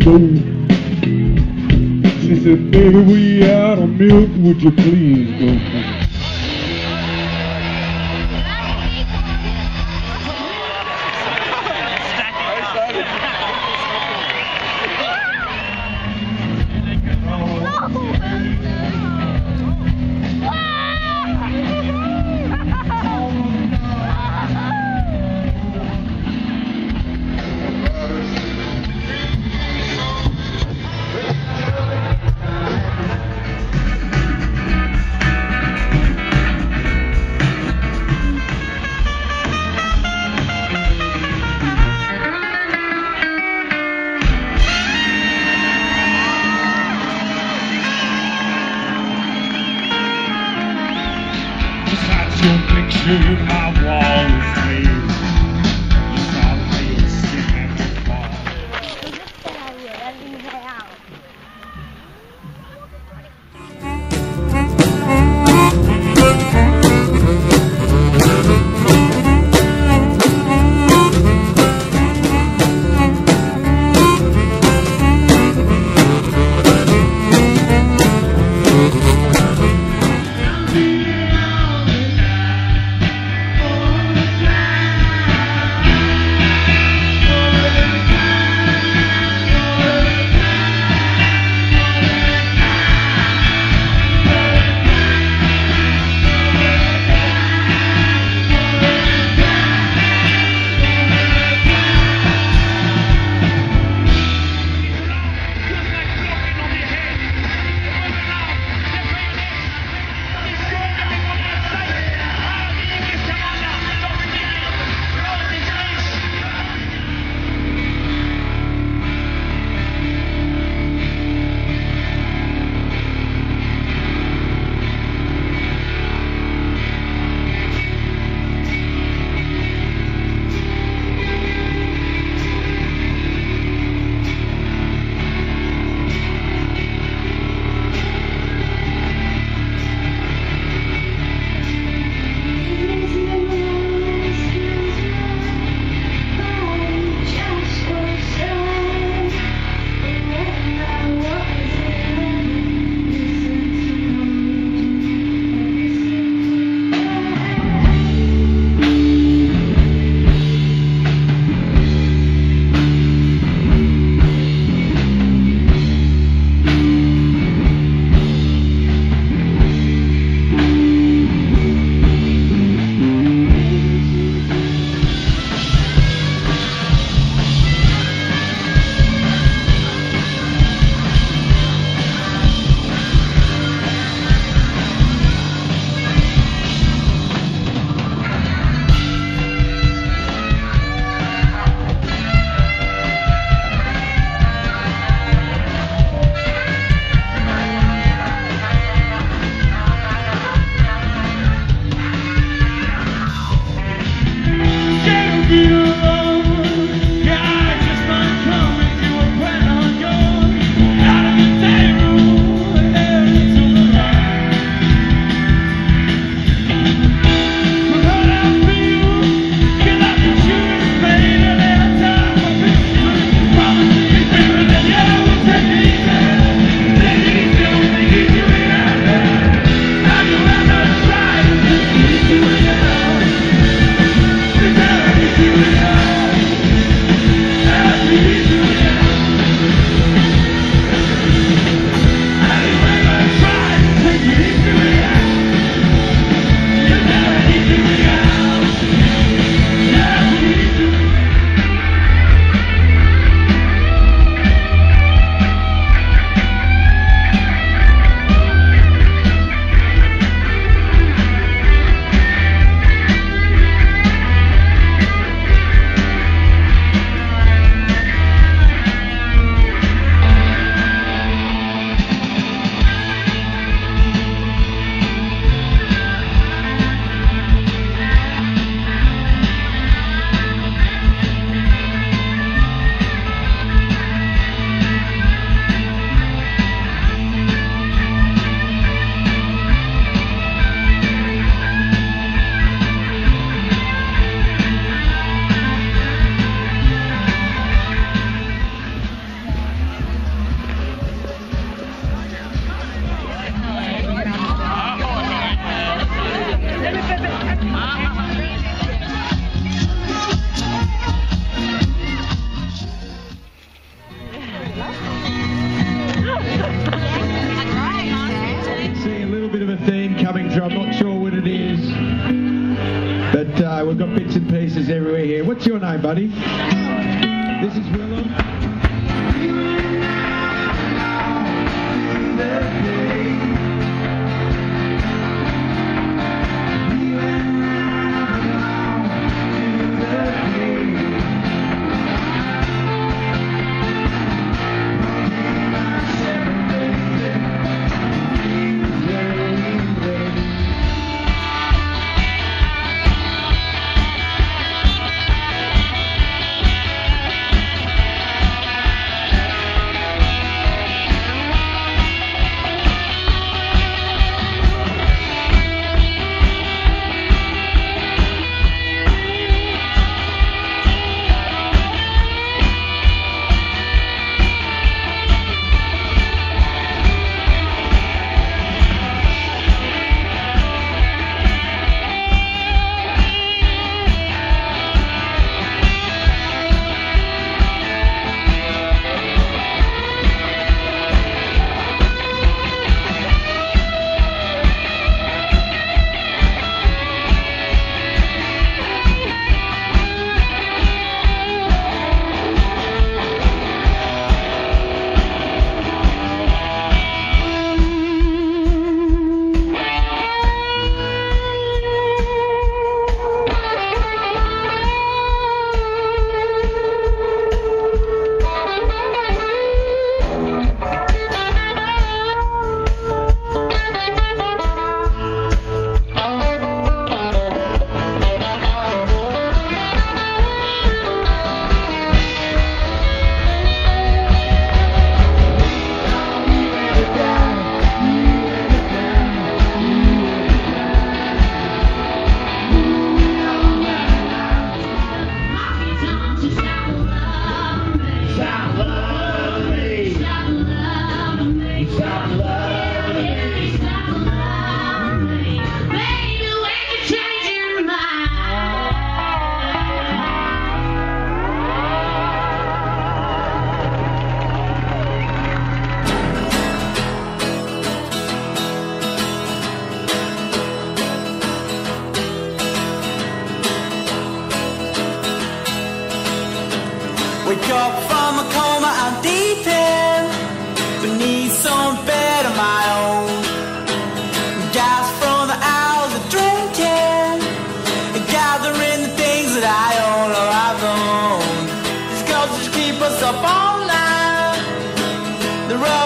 She said, baby, we out of milk, would you please go? I'm not sure what it is. But uh, we've got bits and pieces everywhere here. What's your name, buddy?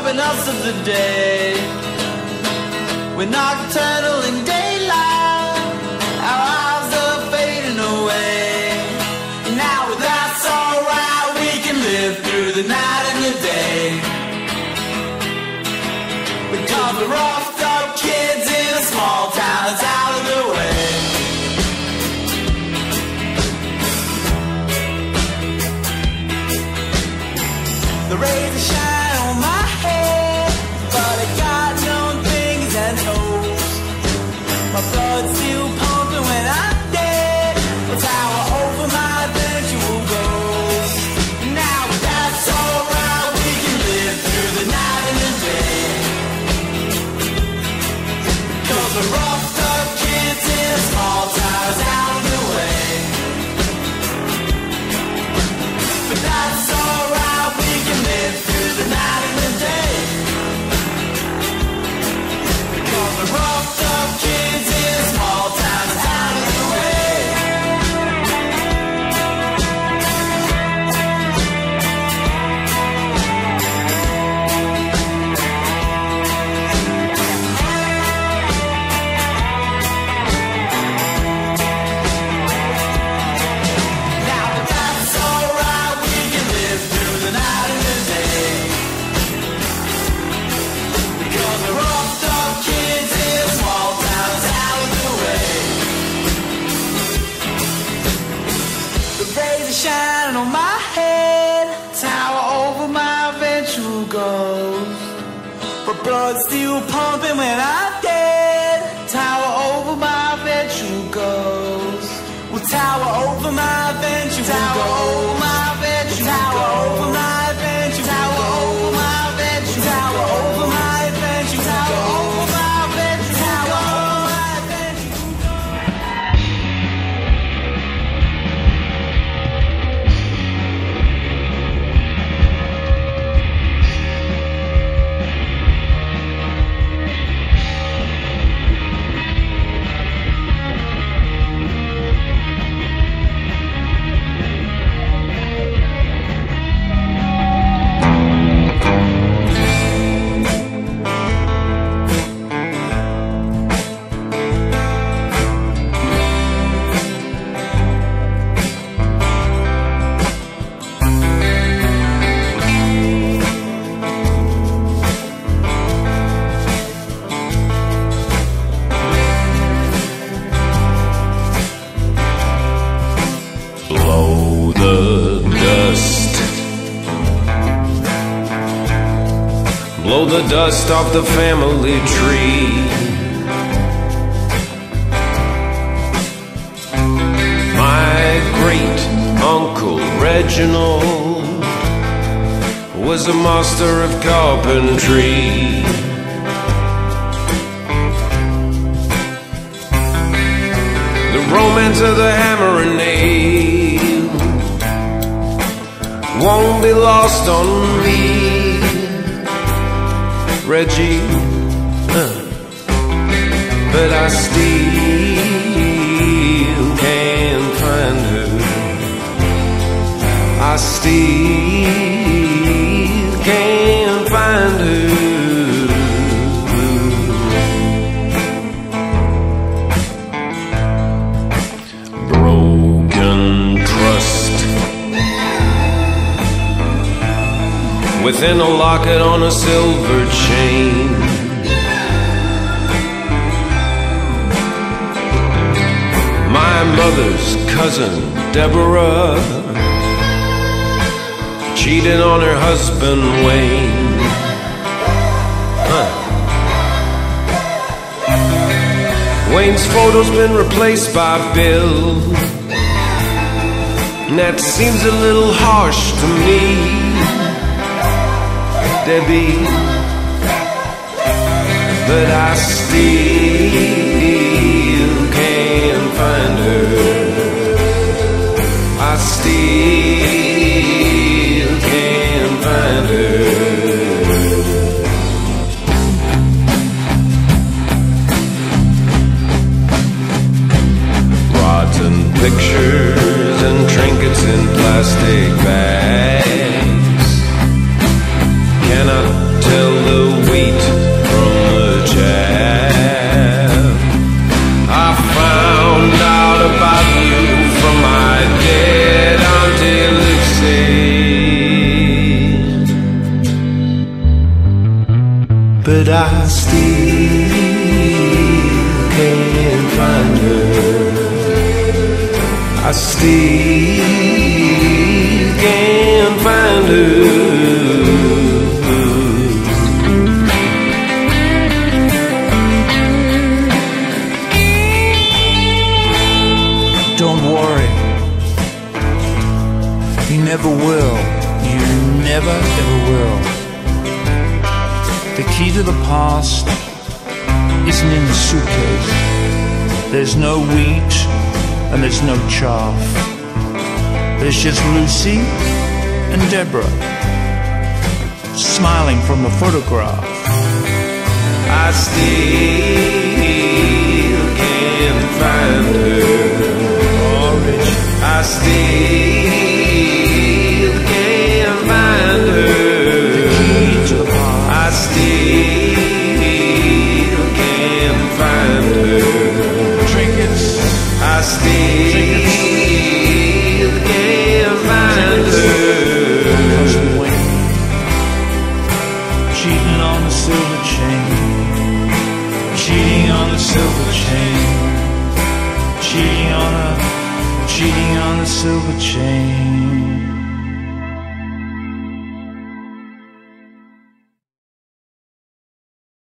robbing us of the day. We're nocturnal in daylight, our eyes are fading away. And now that's alright, we can live through the night and the day. Because we're roughed up kids in a small town that's out of the way. The rays are shining. me. The dust off the family tree. My great uncle Reginald was a master of carpentry. The romance of the hammer and nail won't be lost on me, Reggie. uh, But I still can't find her. I still within a locket on a silver chain. My mother's cousin Deborah cheated on her husband Wayne. Wayne's photo's been replaced by Bill. And that seems a little harsh to me, Debbie. But I still can't find her. I still can't find her. rotten pictures and trinkets in plastic bags. Still can't find her. Don't worry. You never will. You never ever will. The key to the past isn't in the suitcase. There's no wheat and there's no chaff. There's just Lucy and Deborah smiling from the photograph. I still can't find her. Orange. I still